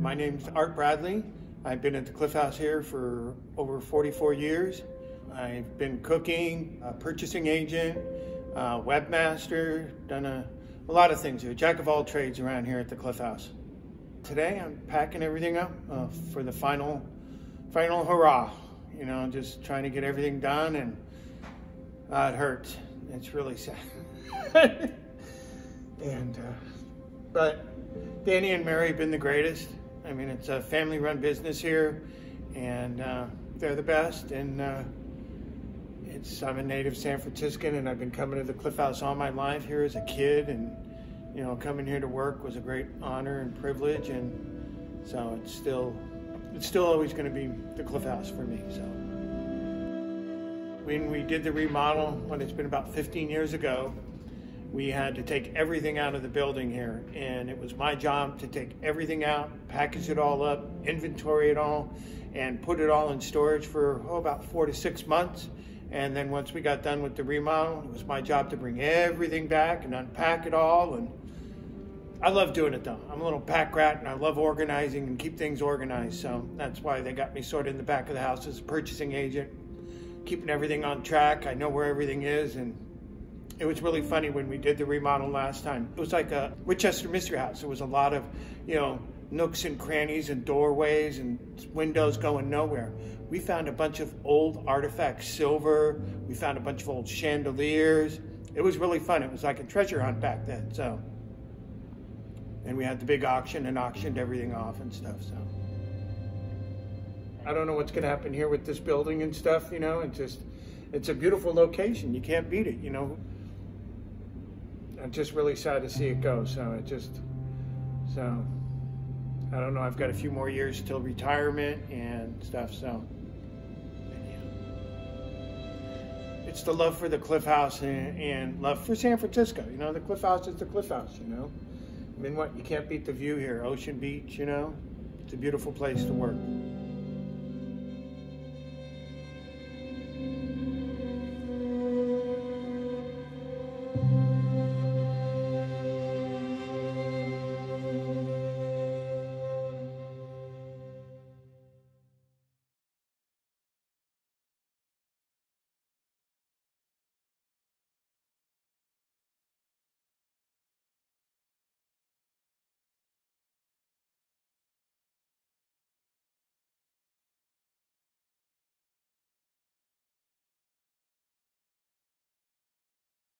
My name's Art Bradley. I've been at the Cliff House here for over 44 years. I've been cooking, a purchasing agent, a webmaster, done a, a lot of things here, jack of all trades around here at the Cliff House. Today I'm packing everything up uh, for the final, final hurrah. You know, just trying to get everything done and uh, it hurts. It's really sad. and, uh, but Danny and Mary have been the greatest. I mean, it's a family run business here and uh, they're the best. And uh, it's, I'm a native San Franciscan and I've been coming to the Cliff House all my life here as a kid. And, you know, coming here to work was a great honor and privilege. And so it's still, it's still always going to be the Cliff House for me. So when we did the remodel, when it's been about 15 years ago, we had to take everything out of the building here. And it was my job to take everything out, package it all up, inventory it all, and put it all in storage for oh, about four to six months. And then once we got done with the remodel, it was my job to bring everything back and unpack it all. And I love doing it though. I'm a little pack rat and I love organizing and keep things organized. So that's why they got me sort of in the back of the house as a purchasing agent, keeping everything on track. I know where everything is and it was really funny when we did the remodel last time. It was like a Winchester Mystery House. There was a lot of, you know, nooks and crannies and doorways and windows going nowhere. We found a bunch of old artifacts, silver. We found a bunch of old chandeliers. It was really fun. It was like a treasure hunt back then. So, and we had the big auction and auctioned everything off and stuff. So, I don't know what's going to happen here with this building and stuff. You know, it's just, it's a beautiful location. You can't beat it. You know. I'm just really sad to see it go. So it just, so I don't know. I've got a few more years till retirement and stuff. So it's the love for the Cliff House and, and, love for San Francisco. You know, the Cliff House is the Cliff House. You know, I mean, what you can't beat the view here, Ocean Beach. You know, it's a beautiful place to work.